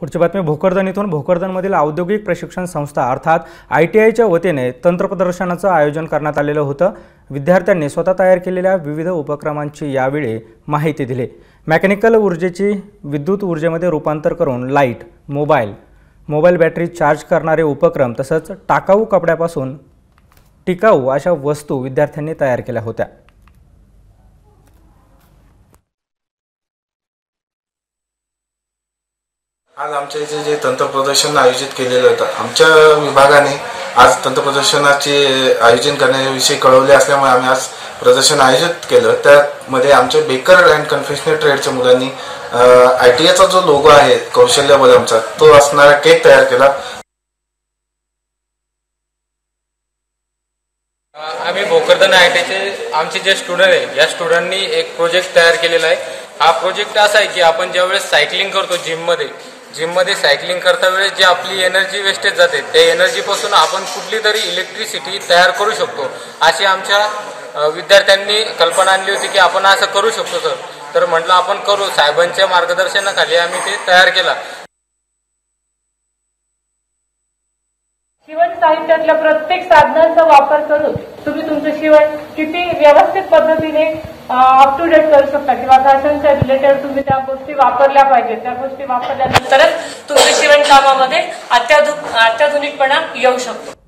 पुढची बातमी भोकरदन इथून. भोकरदनमधील औद्योगिक प्रशिक्षण संस्था अर्थात आय टी आयच्या वतीने तंत्रप्रदर्शनाचं आयोजन करण्यात आलेलं होतं. विद्यार्थ्यांनी स्वतः तयार केलेल्या विविध उपक्रमांची यावेळी माहिती दिली. मेकॅनिकल ऊर्जेची विद्युत ऊर्जेमध्ये रूपांतर करून light mobile mobile battery charge करणारे उपक्रम तसंच टाकाऊ कपड्यापासून टिकाऊ अशा वस्तू विद्यार्थ्यांनी तयार केल्या होत्या. आज आमच्या इथे जे तंत्र प्रदर्शन आयोजित केलेलं होतं आमच्या विभागाने आज तंत्र प्रदर्शनाचे आयोजन करण्याविषयी कळवले असल्यामुळे आम्ही आज प्रदर्शन आयोजित केलं. त्यामध्ये आमच्या बेकर अँड कन्फेशनरी ट्रेडच्या मुलांनी आय टी एचा जो लोगो आहे कौशल्य बलमचा तो असणारा केक तयार केला. आम्ही भोकरदन आय टीचे आमचे जे स्टुडंट आहे या स्टुडंटनी एक प्रोजेक्ट तयार केलेला आहे. हा प्रोजेक्ट असा आहे की आपण ज्यावेळेस सायकलिंग करतो जिममध्ये जिममध्ये सायकलिंग करता वेळेस जी आपली एनर्जी वेस्टेज जाते त्या एनर्जीपासून आपण कुठली तरी इलेक्ट्रिसिटी तयार करू शकतो. अशी आमच्या विद्यार्थ्यांनी कल्पना आणली होती की आपण असं करू शकतो सर. तर म्हटलं आपण करू. साहेबांच्या मार्गदर्शनाखाली आम्ही ते तयार केला. शिवण साहित्यातल्या प्रत्येक साधनांचा वापर करून तुम्ही तुमचं शिवण किती व्यवस्थित पद्धतीने अप टू डेट करू शकता किंवा फॅशनच्या रिलेटेड तुम्ही त्या गोष्टी वापरल्या पाहिजेत. त्या गोष्टी वापरल्यानंतरच तुमच्या शिवणकामामध्ये अत्याधुनिक अत्याधुनिकपणा येऊ शकतो.